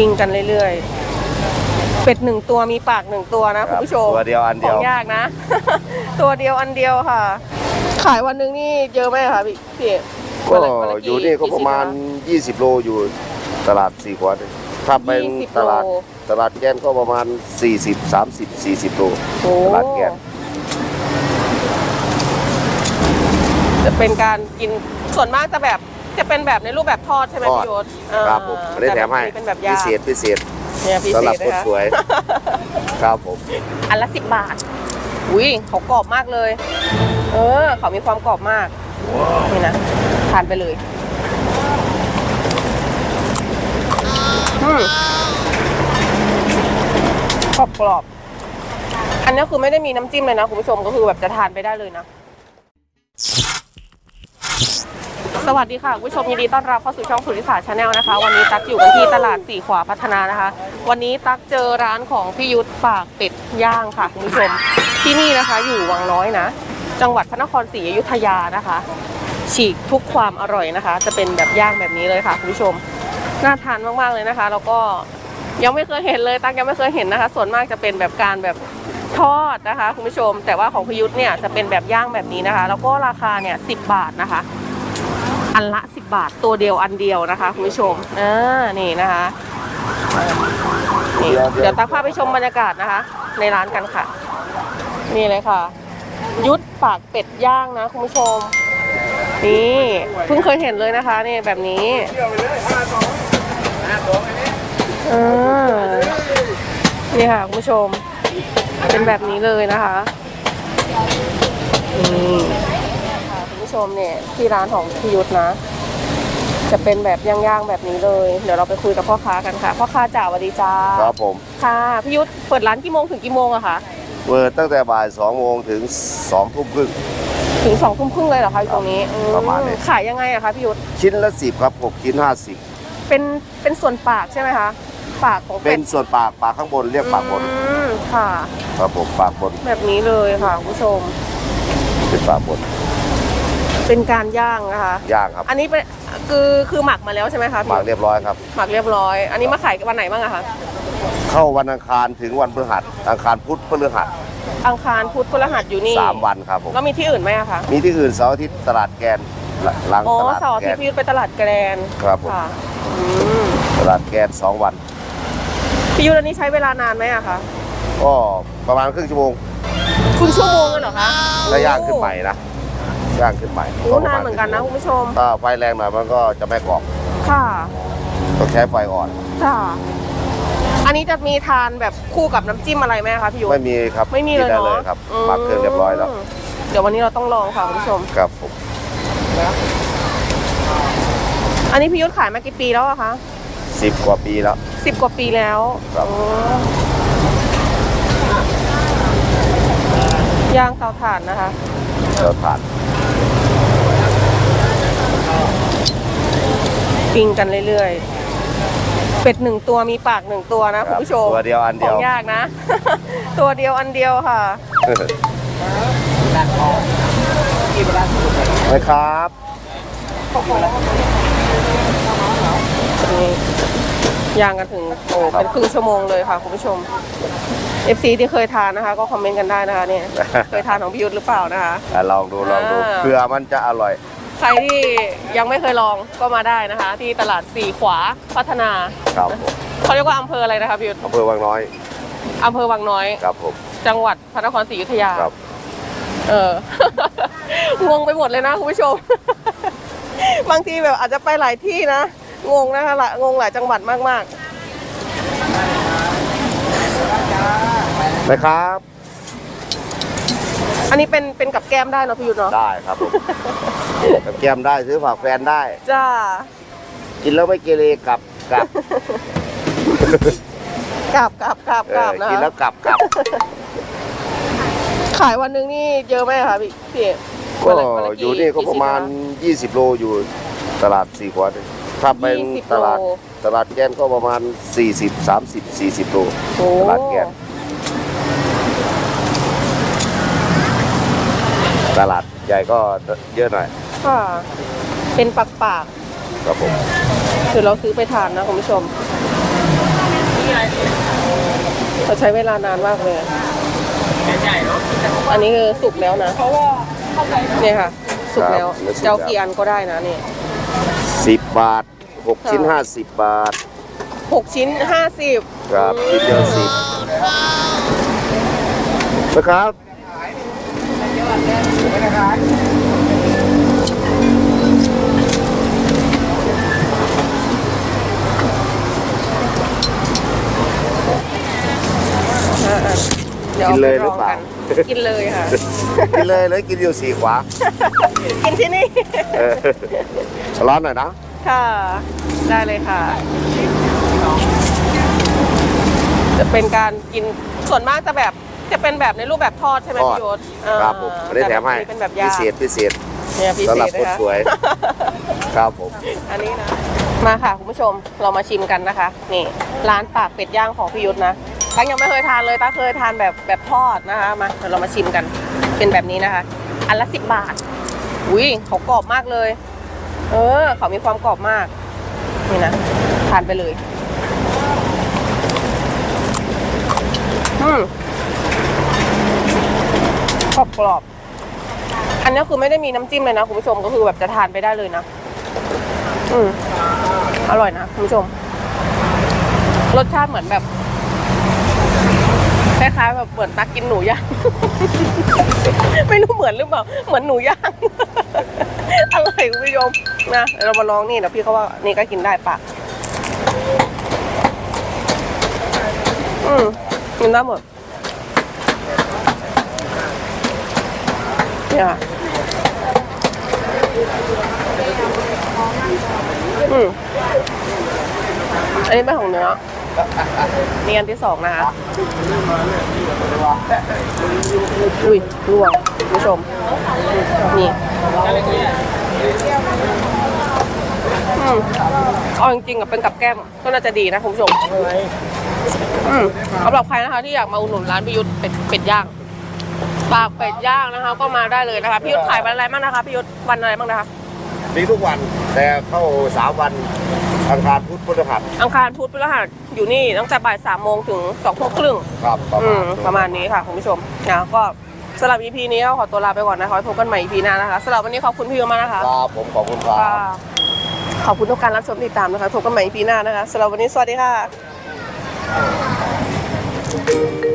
ปิ้งกันเรื่อยๆ เป็ดหนึ่งตัวมีปากหนึ่งตัวนะคคุณรับผู้ชมตัวเดียวอันเดียวของยากนะ ตัวเดียวอันเดียวค่ะ ขายวันหนึงนี่เยอะไหมคะพี่พี่ก็วันละวันละอยู่นี่ก็ประมาณกี่20 โลอยู่ตลาดสี่ขวดถ้าเป็น20ตลาดโลตลาดแกนก็ประมาณ 40 30 40 โลโอ้ตลาดแกนจะเป็นการกินส่วนมากจะแบบ จะเป็นแบบในรูปแบบทอดใช่ไหมทอด พี่ยศอ่าครับผมไม่ได้แถมให้ต่บบนี้เป็นแบบพิย่างเศษพิเศษเนี่ยพิเศสำหรับษคนนะคะสวยครับผมอันละสิบบาท อุ้ยเขากรอบมากเลย เออ เขามีความกรอบมาก นี่นะทานไปเลยอืมกรอบกรอบๆอันนี้คือไม่ได้มีน้ำจิ้มเลยนะคุณผู้ชมก็คือแบบจะทานไปได้เลยนะ สวัสดีค่ะผู้ชมยินดีต้อนรับเข้าสู่ช่องสุริศา channel นะคะ วันนี้ตักอยู่กันที่ตลาดสี่ขวาพัฒนานะคะ วันนี้ตักเจอร้านของพี่ยุทธปากเป็ดย่างค่ะคุณผู้ชมที่นี่นะคะ อยู่วังน้อยนะ จังหวัดพระนครศรีอยุธยานะคะ ฉีกทุกความอร่อยนะคะ จะเป็นแบบย่างแบบนี้เลยค่ะคุณผู้ชมน่าทานมากๆเลยนะคะ แล้วก็ยังไม่เคยเห็นเลยตักยังไม่เคยเห็นนะคะ ส่วนมากจะเป็นแบบการแบบทอดนะคะคุณผู้ชม แต่ว่าของพี่ยุทธเนี่ยจะเป็นแบบย่างแบบนี้นะคะ แล้วก็ราคาเนี่ยสิบาทนะคะ อันละ 10 บาทตัวเดียวอันเดียวนะคะคุณผู้ชมอ่านี่นะคะนี่เดี๋ยวตักพาไปชมบรรยากาศนะคะ ในร้านกันค่ะ นี่เลยค่ะ ยุทธปากเป็ดย่างนะคุณผู้ชม นี่เพิ่งเคยเห็นเลยนะคะนี่แบบนี้อ่านี่ค่ะคุณผู้ชม เป็นแบบนี้เลยนะคะนี่ค่ะคุณผู้ ชมเนี่ยที่ร้านของพี่ยุทธนะ จะเป็นแบบย่างๆแบบนี้เลย เดี๋ยวเราไปคุยกับพ่อค้ากันค่ะ พ่อค้าจ่าสวัสดีจ้าครับผม ค่ะพี่ยุทธเปิดร้านกี่โมงถึงกี่โมงอะคะ เปิดตั้งแต่บ่าย2โมงถึง2ทุ่มครึ่ง ถึงสองทุ่มครึ่งเลยเหรอคะอยู่ตรงนี้อืประมาณนี้ ขายยังไงอะคะพี่ยุทธ ชิ้นละ 10 ครับ 6 ชิ้น50เป็นเป็นส่วนปากใช่ไหมคะ ปากของเป็เป็ดนส่วนปากปากข้างบนเรียกปากบนอืมค่ะ ครับผมปากบนแบบนี้เลยค่ะคุณผู้ชม เป็นปากบน เป็นการย่างนะคะ ย่างครับอันนี้เป็นคือคือหมักมาแล้วใช่ไหมคะหพี่มักเรียบร้อยครับ หมักเรียบร้อย อันนี้มาขายวันไหนบ้างอะคะ เข้าวันอังคารถึงวันพฤหัสอังคารพุธพฤหัสอังคารพุธพฤหัสอยู่นี่สามวันครับผมแล้วมีที่อื่นไหมอะคะ มีที่อื่นเสาร์อาทิตย์ตลาดแกนหลังอ๋อตลาดเสาร์อาแกทิตน ย์พี่ยุทธไปตลาดแกรนครับผมค่ะอืมตลาดแกนสองวันพี่ยุทธอันนี้ใช้เวลานานไหมอะคะก็ประมาณครึ่งชั่วโมงครึ่งชั่วโมงเลยเหรอคะถ้าย่างขึ้นใหม่นะ ย่างขึ้นใหม่โอ้นานเหมือนกันนะคุณผู้ชม ถ้าไฟแรงหน่อยมันก็จะไม่กรอบค่ะต้องใช้ไฟอ่อน ค่ะ อันนี้จะมีทานแบบคู่กับน้ำจิ้มอะไรไหมคะพี่ยุทธไม่มีครับไม่มีเลยกินด้เนาะครับหมักเครื่องเรียบร้อยแล้วมเดี๋ยววันนี้เราต้องลองค่ะคุณผู้ชม ครับผมอันนี้พี่ยุทธขายมากี่ปีแล้วอะคะสิบกว่าปีแล้วสิบกว่าปีแล้วครับอ๋อย่างเตาถ่านนะคะเราทาน ปิ้งกันเรื่อยๆ เป็ดหนึ่งตัวมีปากหนึ่งตัวนะคุณผู้ชมตัวเดียวอันขเดีอยวงยากนะ ตัวเดียวอันเดียวค่ะนะครับนี่ย่างกันถึงโอ้เป็นครึ่งชั่วโมงเลยค่ะคุณผู้ชม FC ที่เคยทานนะคะ ก็คอมเมนต์กันได้นะคะเนี่ยเคยทานของพี่ยุทธหรือเปล่านะคะอะลองดูลองดูอ่าเพื่อมันจะอร่อย ใครที่ยังไม่เคยลองก็มาได้นะคะ ที่ตลาดสี่ขวาพัฒนาครับผมเขาเรียกว่าอำเภออะไรนะคะพี่ยุทธอำเภอวังน้อยอำเภอวังน้อย ครับผมจังหวัดพระนครศรีอยุธยาครับ เอองงไปหมดเลยนะคุณผู้ชม บางทีแบบอาจจะไปหลายที่นะ งงนะคะละงงหลายจังหวัดมากนะครับๆ อันนี้เป็นเป็นกับแก้มได้เนาะพี่ยุทธเนาะได้ครับผม กับแกมได้ซื้อฝากแฟนได้ จ้า กินแล้วไม่เกเรกลับกลับกราบกราบกราบเอกราอบนะกินแล้วกลับกลับขายวันหนึงนี่เยอะไหมคะพี่พี่ก็วันละวันละอยู่นี่ก็ประมาณกี่20 โลอยู่ตลาดสี่ขวดถ้าเป็น20ตลาดโล ตลาดแกนก็ประมาณ 40 30 40 โลโอ้ ตลาดแกน ตลาดใหญ่ก็เยอะหน่อยค่ะ เป็นปากปากครับผมๆคือเราซื้อไปทานนะคุณผู้ชมเขาใช้เวลานานมากเลยอะอันนี้คือสุกแล้วนะเนี่ยค่ะสุกแล้วครับแล้วสุกแล้วเจ้ากี่อันก็ได้นะนี่สิบบาทหกชิ้นค่ะห้าสิบบาทหกชิ้นห้าสิบครับชิ้นเดียวสิบนะครับอ่าๆเดี๋ยวกินเลยไปหรือเปล่ากันกินเลยค่ะ กินเลยเลยกินอยู่สี่ขวากินที่นี่ เออร้อนหน่อยนะค่ะ ได้เลยค่ะ จะเป็นการกินส่วนมากจะแบบ จะเป็นแบบในรูปแบบทอดใช่ไหมทอด พี่ยศอ่าครับผมไม่ได้แถมให้ต่บบนี้เป็นแบบพิย่างเศษพิเศษเนี่ยพิเศสำหรับษคนนะคะสวย ครับผม อันนี้นะ มาค่ะคุณผู้ชมเรามาชิมกันนะคะ นี่ ร้านปากเป็ดย่างของพี่ยุทธนะตั้งยังไม่เคยทานเลยตั้งเคยทานแบบแบบทอดนะคะ มาเดี๋ยวเรามาชิมกัน เป็นแบบนี้นะคะ อันละสิบบาท อุ้ยเขากรอบมากเลย เออ เขามีความกรอบมาก นี่นะ ทานไปเลย อืมก รอบกรอบ อันนี้คือไม่ได้มีน้ำจิ้มเลยนะคุณผู้ชมก็คือแบบจะทานไปได้เลยนะ อืมอร่อยนะคุณผู้ชม รสชาติเหมือนแบบคล้ายๆแบบเหมือนตักกินหนูย่าง ไม่รู้เหมือนหรือเปล่า เหมือนหนูย่าง อร่อยคุณผู้ชมนะเดี๋ยวเรามาลองนี่นะพี่เขาว่านี่ก็กินได้ปะอืมกินได้หมด เนี่ยค่ะอืมอันนี้เป็นของเนื้อนี่อันที่สองนะคะอุ้ยร่วงคุณผู้ชม นี่อืมเอาจริงๆกับเป็นกับแก้มก็น่าจะดีนะคุณผู้ชมอืมสำหรับใครนะคะที่อยากมาอุดหนุนร้านพิยุทธเป็ดเป็ดย่าง ปากเป็ดย่างนะคะ ก็มาได้เลยนะคะพิยุทธขายวันอะไรบ้างนะคะพิยุทธวันอะไรบ้างนะคะ มีทุกวันแต่เข้าสามวันอังคารพุธพฤหัสอังคารพุธพฤหัสอยู่นี่ตั้งแต่บ่ายสามโมงถึงสองทุ่มครึ่งครับประอืมาณมประมาณนี้ค่ะคุณผู้ชมนะก็สำหรับ EP นี้ก็ขอตัวลาไปก่อนนะคะไว้พบกันใหม่ EP หน้านะคะสำหรับวันนี้ขอบคุณพี่เยอะมากนะคะ ครับผมขอบคุณครับค่ะขอบคุณทุกการรับชมติดตามนะคะพบกันใหม่ EP หน้านะคะสำหรับวันนี้สวัสดีค่ะ